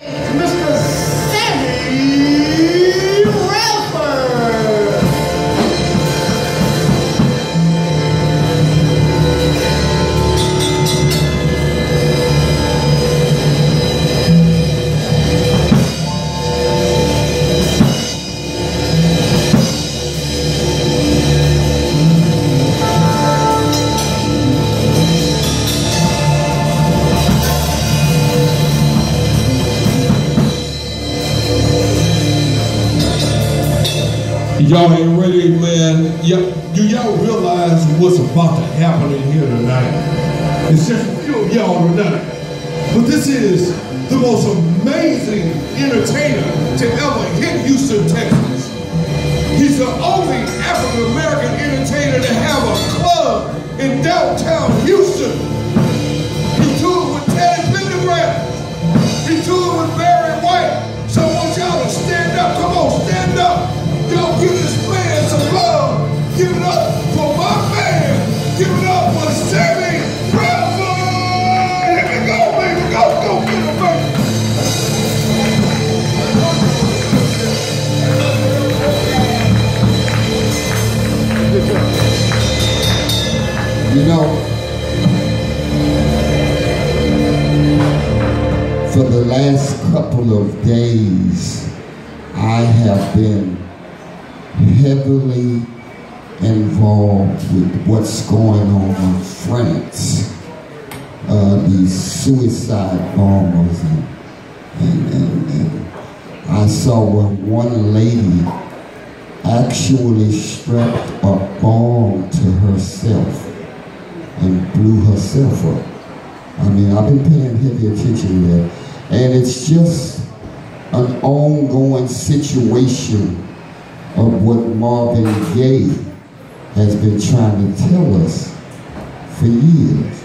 Mr. Sammy Relford. Y'all ain't ready, man. Do y'all realize what's about to happen in here tonight? It's just a few of y'all tonight. But this is the most amazing entertainer to ever hit Houston, Texas. He's the only African American entertainer to have a club in downtown Houston. You know, for the last couple of days, I have been heavily involved with what's going on in France. Uh, these suicide bombers and, and, and, and I saw one lady actually strapped a bomb to herself and blew herself up. I mean, I've been paying heavy attention to that. And it's just an ongoing situation of what Marvin Gaye has been trying to tell us for years.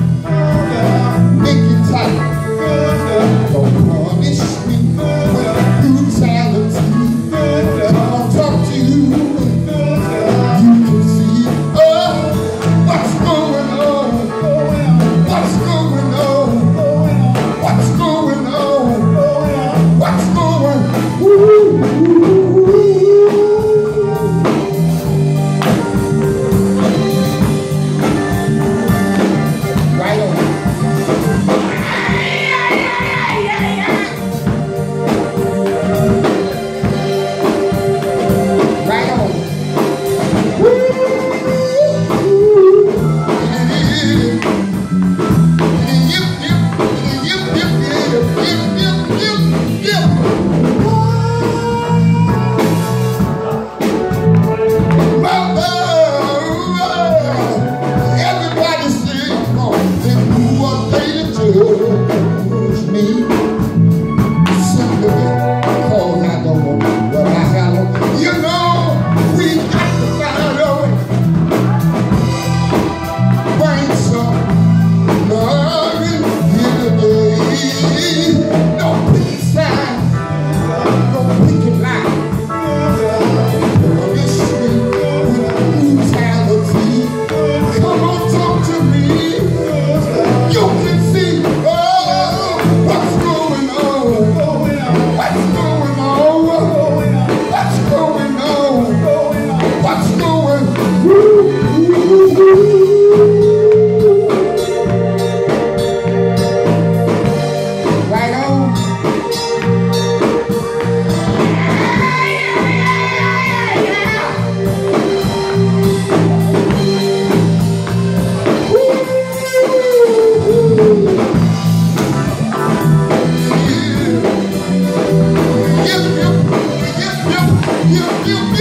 pew, pew.